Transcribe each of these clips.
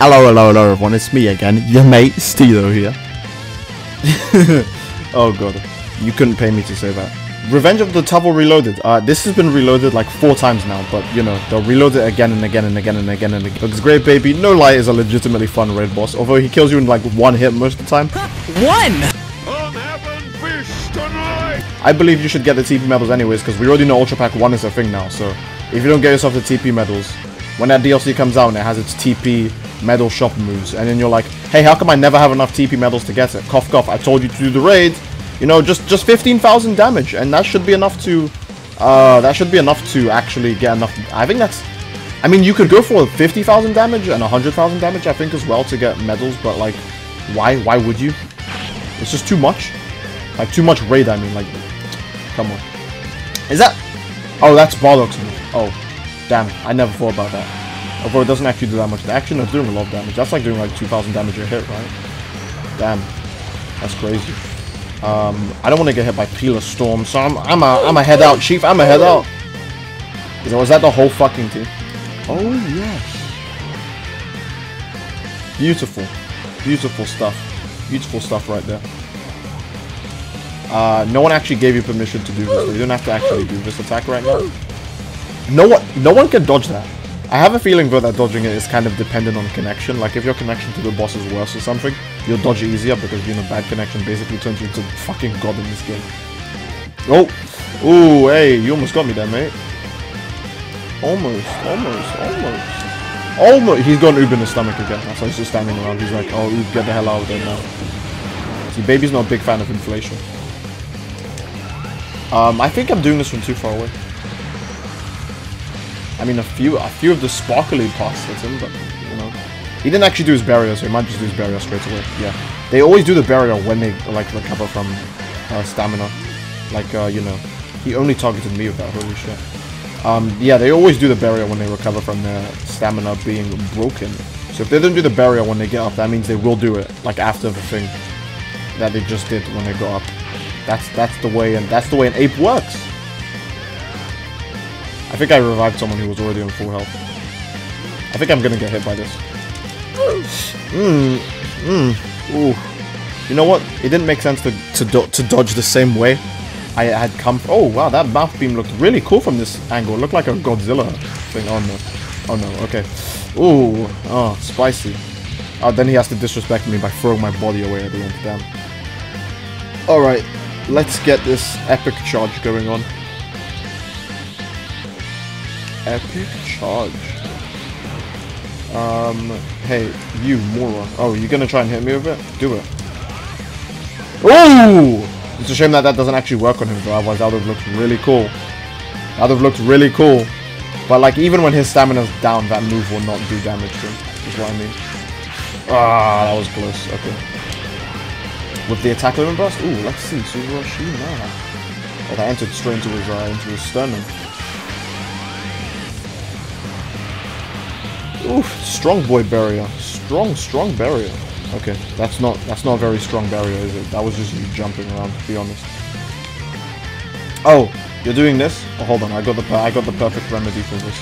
Hello, hello, hello everyone, it's me again, your mate, Steelo here. oh god, you couldn't pay me to say that. Revenge of the Tavo Reloaded. Uh, this has been reloaded like four times now, but you know, they'll reload it again and again and again and again and again. Looks great, baby. No lie is a legitimately fun raid boss, although he kills you in like one hit most of the time. One! I'm having fish tonight! I believe you should get the TP medals anyways, because we already know Ultra Pack 1 is a thing now, so if you don't get yourself the TP medals, when that DLC comes out and it has its TP medal shop moves, and then you're like, hey, how come I never have enough TP medals to get it? Cough, cough, I told you to do the raid, you know, just just 15,000 damage, and that should be enough to, uh, that should be enough to actually get enough, I think that's, I mean, you could go for 50,000 damage and 100,000 damage, I think, as well, to get medals, but, like, why, why would you? It's just too much. Like, too much raid, I mean, like, come on. Is that, oh, that's Bardock's move. Oh, damn, I never thought about that. Although it doesn't actually do that much, actually, no, it's doing a lot of damage. That's like doing like 2,000 damage a hit, right? Damn, that's crazy. Um, I don't want to get hit by Peeler Storm, so I'm I'm a I'm a head out, Chief. I'm a head out. Is was that the whole fucking team? Oh yes. Beautiful, beautiful stuff. Beautiful stuff right there. Uh, no one actually gave you permission to do this. You don't have to actually do this attack right now. No one, no one can dodge that. I have a feeling though that dodging it is kind of dependent on connection. Like if your connection to the boss is worse or something, you'll dodge easier because you know bad connection basically turns you into fucking god in this game. Oh, ooh, hey, you almost got me there, mate. Almost, almost, almost. Almost. He's got Oob in the stomach again. That's why he's just standing around. He's like, oh, Oob, get the hell out of there now. See, baby's not a big fan of inflation. Um, I think I'm doing this from too far away. I mean, a few, a few of the sparkly parts hit him, but you know, he didn't actually do his barrier, so he might just do his barrier straight away. Yeah, they always do the barrier when they like recover from uh, stamina. Like, uh, you know, he only targeted me with that. Holy shit. Um, yeah, they always do the barrier when they recover from their stamina being broken. So if they don't do the barrier when they get up, that means they will do it like after the thing that they just did when they got up. That's that's the way, and that's the way an ape works. I think I revived someone who was already on full health. I think I'm gonna get hit by this. Mmm. Mmm. Ooh. You know what? It didn't make sense to to, do to dodge the same way I had come. oh wow, that mouth beam looked really cool from this angle. It looked like a Godzilla thing. Oh no. Oh no. Okay. Ooh. Oh, spicy. Oh, then he has to disrespect me by throwing my body away at the end. Damn. All right. Let's get this epic charge going on. Epic charge. Um, hey, you moron. Oh, you gonna try and hit me with it? Do it. Oh! It's a shame that that doesn't actually work on him, though. Otherwise, that would have looked really cool. That would have looked really cool. But, like, even when his stamina's down, that move will not do damage to him. Is what I mean. Ah, that was close. Okay. With the attack limit burst? Ooh, let's see. Tsurushima. Oh, that entered straight into his, uh, into his sternum. Oof, strong boy barrier. Strong, strong barrier. Okay, that's not that's not a very strong barrier, is it? That was just you jumping around, to be honest. Oh, you're doing this? Oh, hold on, I got the I got the perfect remedy for this.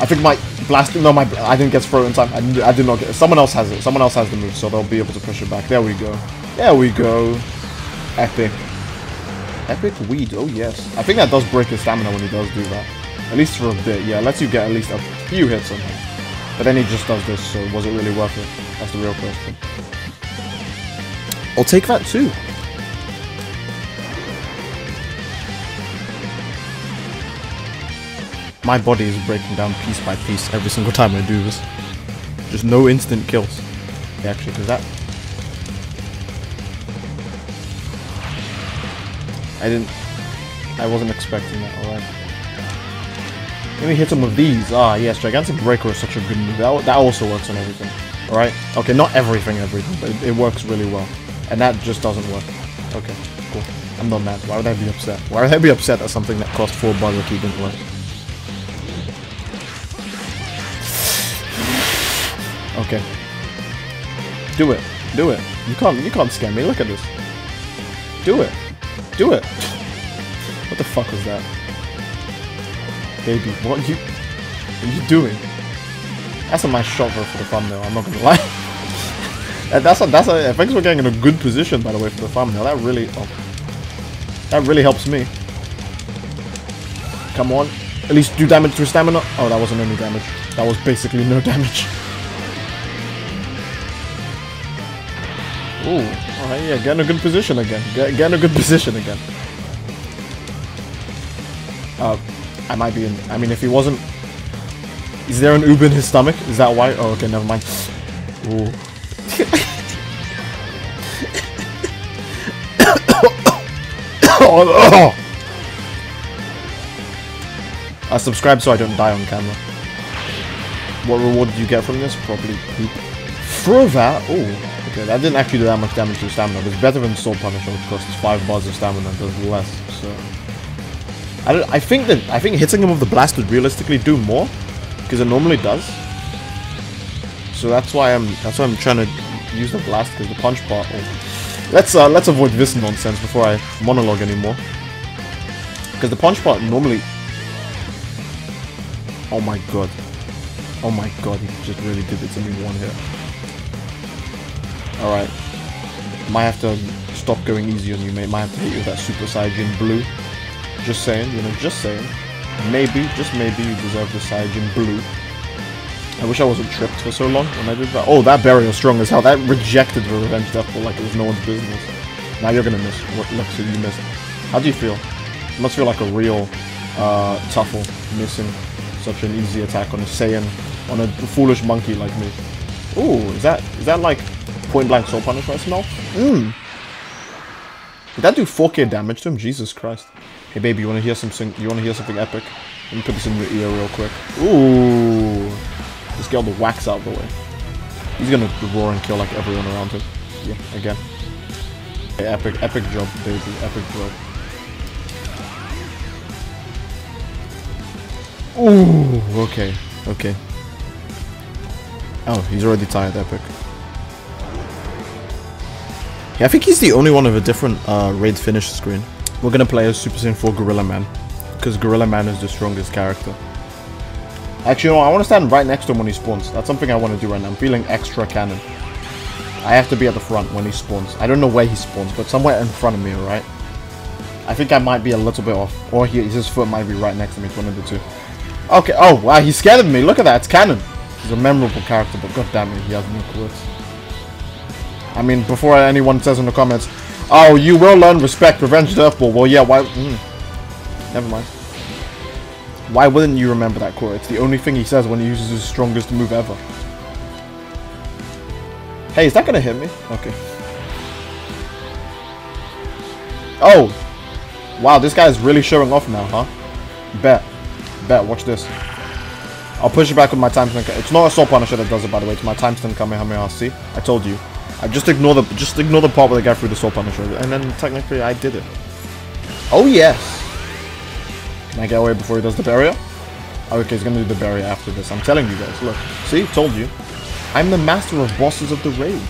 I think my blast. No, my I didn't get thrown in time. I, I did not get. Someone else has it. Someone else has the move, so they'll be able to push it back. There we go. There we go. Epic. Epic weed. Oh yes. I think that does break his stamina when he does do that. At least for a bit. Yeah, lets you get at least a few hits on him. But then he just does this, so was it really worth it? That's the real question. I'll take that too. My body is breaking down piece by piece every single time I do this. Just no instant kills. Yeah, actually, because that... I didn't... I wasn't expecting that, alright. Let me hit some of these. Ah, yes, Gigantic Breaker is such a good move. That, that also works on everything. Alright? Okay, not everything, everything, but it, it works really well. And that just doesn't work. Okay, cool. I'm not mad. Why would I be upset? Why would I be upset at something that cost 4 bucks that didn't work? Okay. Do it. Do it. You can't you can't scare me. Look at this. Do it. Do it. What the fuck was that? Baby, what you What are you doing? That's a nice shot for the thumbnail, I'm not gonna lie. That's a, that's a, thanks for getting in a good position by the way for the thumbnail. That really, oh, that really helps me. Come on. At least do damage to stamina. Oh, that wasn't any damage. That was basically no damage. Ooh, alright, yeah, get in a good position again. Get, get in a good position again. Uh, I might be in, I mean, if he wasn't... Is there an oob in his stomach? Is that why? Oh, okay, never mind. Ooh. oh, I subscribe so I don't die on camera. What reward did you get from this? Probably poop. Throw that? Oh, okay, that didn't actually do that much damage to stamina, but it's better than Soul Punisher, which costs 5 bars of stamina and does less, so... I, I think that I think hitting him with the blast would realistically do more, because it normally does. So that's why I'm that's why I'm trying to use the blast, because the punch part... Oh. Let's, uh, let's avoid this nonsense before I monologue anymore. Because the punch part normally Oh my god. Oh my god, he just really did it to me one hit. Alright. Might have to stop going easy on you, mate. Might have to hit you with that Super Saiyan Blue. Just saying, you know, just saying. Maybe, just maybe you deserve the Saiyan Blue. I wish I wasn't tripped for so long when I did that. Oh, that barrier strong as hell. That rejected the Revenge Death Ball like it was no one's business. Now you're gonna miss. What so you missed. How do you feel? It must feel like a real uh, Tuffle missing such an easy attack on a Saiyan, on a foolish monkey like me. Ooh, is that is that like point blank soul punish right smell? Mmm. Did that do 4k damage to him? Jesus Christ. Hey baby, you wanna hear something you wanna hear something epic? Let me put this in your ear real quick. Ooh. Let's get all the wax out of the way. He's gonna roar and kill like everyone around him. Yeah, again. Okay, epic, epic job, baby, epic job. Ooh, okay, okay. Oh, he's already tired, Epic. Yeah, I think he's the only one with a different uh, raid finish screen. We're gonna play as Super Saiyan 4 Gorilla Man, because Gorilla Man is the strongest character. Actually, you know, I want to stand right next to him when he spawns. That's something I want to do right now. I'm feeling extra cannon. I have to be at the front when he spawns. I don't know where he spawns, but somewhere in front of me, alright? I think I might be a little bit off. Or he, his foot might be right next to me. It's one of the two. Okay, oh, wow, He's scared of me. Look at that, it's Cannon. He's a memorable character, but god damn it, he has no quirks. I mean, before anyone says in the comments, Oh, you will learn respect, revenge Death Ball. Well, yeah, why... Mm, never mind. Why wouldn't you remember that quote? It's the only thing he says when he uses his strongest move ever. Hey, is that gonna hit me? Okay. Oh! Wow, this guy's really showing off now, huh? Bet. Bet, watch this. I'll push it back with my time stun. It's not a soul punisher that does it, by the way. It's my time stun Kamehameha. See? I told you. I just ignore the just ignore the part where they get through the soul punisher, and then technically I did it. Oh yes. Can I get away before he does the barrier? Oh, okay, he's gonna do the barrier after this. I'm telling you guys. Look, see, told you. I'm the master of bosses of the raid.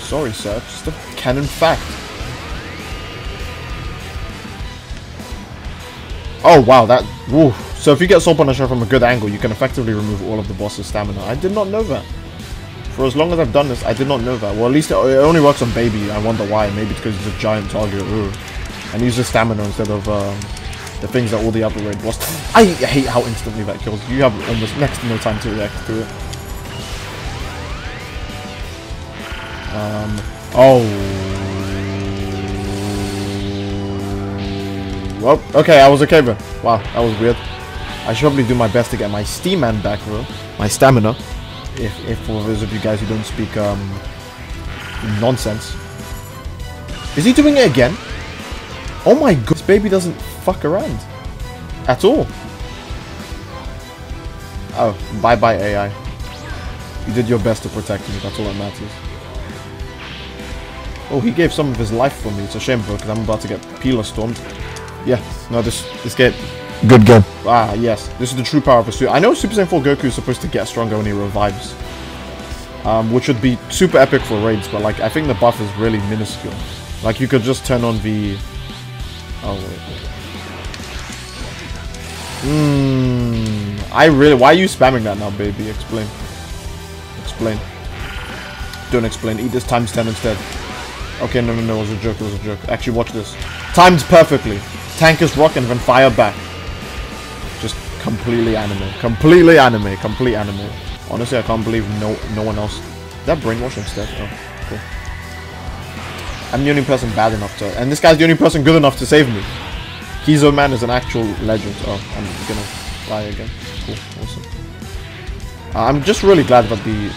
Sorry, sir. Just a canon fact. Oh wow, that. Woo. So if you get Soul Punisher from a good angle, you can effectively remove all of the boss's stamina. I did not know that. For as long as I've done this, I did not know that. Well, at least it, only works on Baby. I wonder why. Maybe because he's a giant target. Ooh. And uses stamina instead of um, the things that all the other red boss. I hate how instantly that kills. You have almost next to no time to react to it. Um. Oh. Well, okay, I was okay then. Wow, that was weird. I should probably do my best to get my steam man back, bro. My stamina. If, if for those of you guys who don't speak um, nonsense. Is he doing it again? Oh my god, this baby doesn't fuck around. At all. Oh, bye-bye AI. You did your best to protect me, that's all that matters. Oh, he gave some of his life for me. It's a shame, bro, because I'm about to get Peeler stormed. Yeah, no, this this game Good game. Ah, yes. This is the true power of a suit. I know Super Saiyan 4 Goku is supposed to get stronger when he revives. Um, which would be super epic for raids, but like I think the buff is really minuscule. Like you could just turn on the... Oh, wait. Hmm... I really... Why are you spamming that now, baby? Explain. Explain. Don't explain. Eat this times 10 instead. Okay, no, no, no. It was a joke. It was a joke. Actually, watch this. Timed perfectly. Tank is rock and then fire back. Completely anime. Completely anime. Complete anime. Honestly, I can't believe no no one else... That brainwashing stuff. Oh, cool. I'm the only person bad enough to... And this guy's the only person good enough to save me. Kizo Man is an actual legend. Oh, I'm gonna die again. Cool, awesome. Uh, I'm just really glad that the...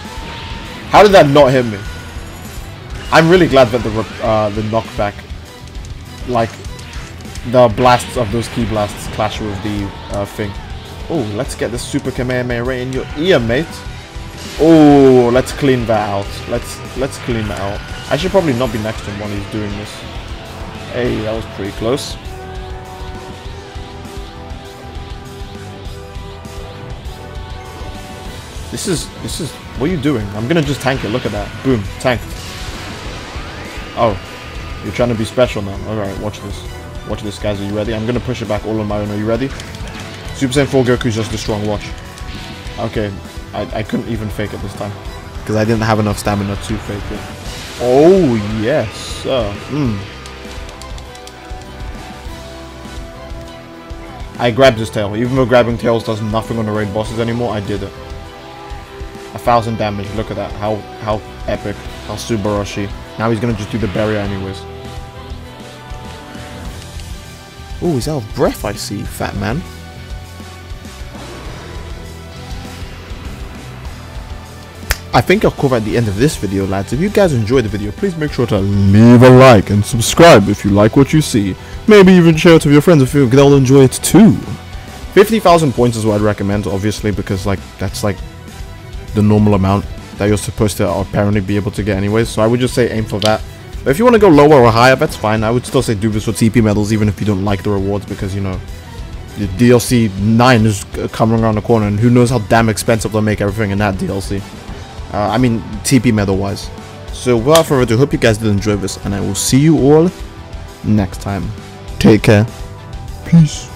How did that not hit me? I'm really glad that the uh, the knockback, like, the blasts of those ki blasts clash with the uh, thing. Oh, let's get the Super Kamehameha right in your ear, mate. Oh, let's clean that out. Let's let's clean that out. I should probably not be next to him while he's doing this. Hey, that was pretty close. This is, this is, what are you doing? I'm gonna just tank it, look at that. Boom, tanked. Oh, you're trying to be special now. Alright, watch this. Watch this, guys. Are you ready? I'm gonna push it back all on my own. Are you ready? Super Saiyan 4 Goku's just a strong watch. Okay, I, I couldn't even fake it this time. Because I didn't have enough stamina to fake it. Oh, yes, sir. Mm. I grabbed his tail. Even though grabbing tails does nothing on the raid bosses anymore, I did it. A thousand damage. Look at that. How how epic. How Subarashi. Now he's gonna just do the barrier anyways. Oh, he's out of breath, I see, fat man. I think I'll cover at the end of this video, lads. If you guys enjoyed the video, please make sure to leave a like and subscribe if you like what you see. Maybe even share it with your friends if you they'll enjoy it too. 50,000 points is what I'd recommend, obviously, because like that's like the normal amount that you're supposed to apparently be able to get anyways. So I would just say aim for that. But if you want to go lower or higher, that's fine. I would still say do this for TP medals, even if you don't like the rewards, because you know the DLC 9 is coming around the corner, and who knows how damn expensive they'll make everything in that DLC. Uh, I mean, TP medal wise. So without further ado, hope you guys did enjoy this, and I will see you all next time. Take care. Peace.